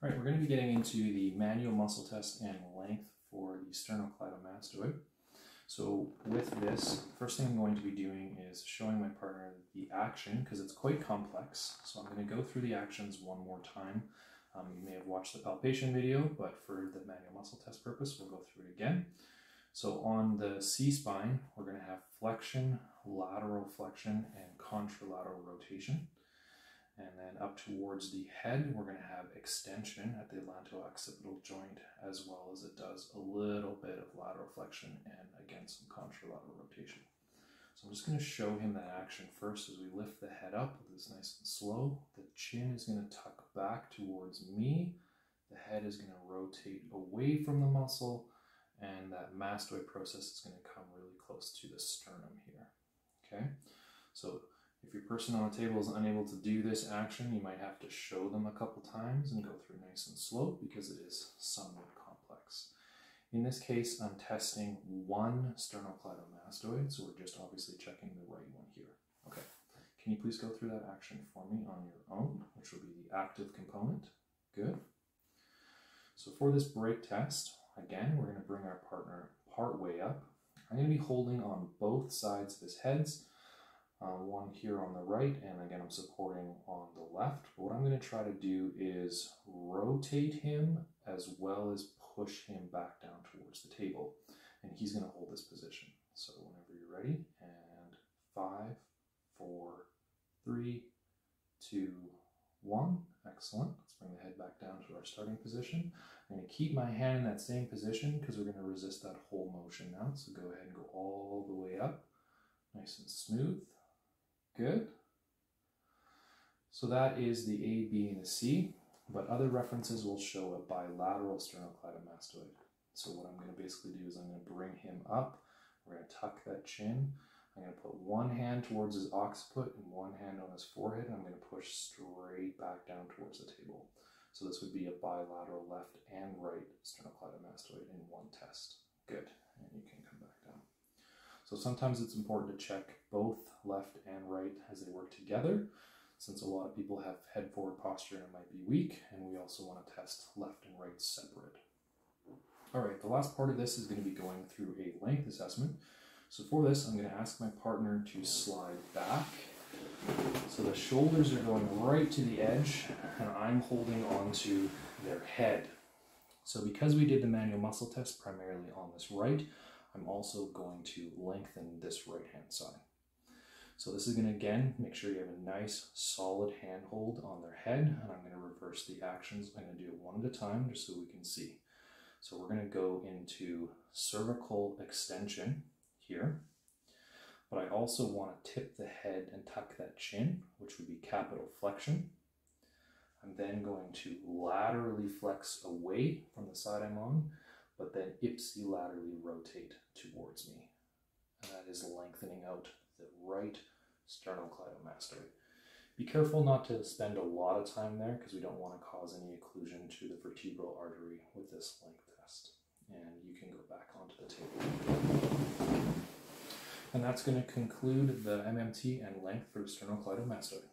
All right, we're going to be getting into the manual muscle test and length for the sternocleidomastoid. So with this, first thing I'm going to be doing is showing my partner the action because it's quite complex. So I'm going to go through the actions one more time. Um, you may have watched the palpation video, but for the manual muscle test purpose, we'll go through it again. So on the C-spine, we're going to have flexion, lateral flexion, and contralateral rotation. And then up towards the head, we're going to have extension at the atlanto-occipital joint, as well as it does a little bit of lateral flexion and again some contralateral rotation. So I'm just going to show him that action first as we lift the head up. This nice and slow. The chin is going to tuck back towards me. The head is going to rotate away from the muscle, and that mastoid process is going to come really close to the sternum here. Okay, if your person on the table is unable to do this action, you might have to show them a couple times and go through nice and slow because it is somewhat complex. In this case, I'm testing one sternocleidomastoid, so we're just obviously checking the right one here. Okay, can you please go through that action for me on your own, which will be the active component? Good. So for this break test, again, we're going to bring our partner part way up. I'm going to be holding on both sides of his heads uh, one here on the right, and again, I'm supporting on the left. But what I'm going to try to do is rotate him as well as push him back down towards the table. And he's going to hold this position. So whenever you're ready, and five, four, three, two, one. Excellent. Let's bring the head back down to our starting position. I'm going to keep my hand in that same position because we're going to resist that whole motion now. So go ahead and go all the way up, nice and smooth. Good. So that is the A, B, and the C, but other references will show a bilateral sternocleidomastoid. So what I'm going to basically do is I'm going to bring him up. We're going to tuck that chin. I'm going to put one hand towards his occiput and one hand on his forehead. I'm going to push straight back down towards the table. So this would be a bilateral left and right sternocleidomastoid in one test. Good. And you can. So sometimes it's important to check both left and right as they work together, since a lot of people have head forward posture and it might be weak, and we also want to test left and right separate. All right, the last part of this is going to be going through a length assessment. So for this, I'm going to ask my partner to slide back. So the shoulders are going right to the edge, and I'm holding onto their head. So because we did the manual muscle test primarily on this right, I'm also going to lengthen this right hand side. So this is going to again make sure you have a nice solid handhold on their head and I'm going to reverse the actions. I'm going to do it one at a time just so we can see. So we're going to go into cervical extension here, but I also want to tip the head and tuck that chin, which would be capital flexion. I'm then going to laterally flex away from the side I'm on but then ipsilaterally rotate towards me. And that is lengthening out the right sternocleidomastoid. Be careful not to spend a lot of time there because we don't want to cause any occlusion to the vertebral artery with this length test. And you can go back onto the table. And that's going to conclude the MMT and length for sternocleidomastoid.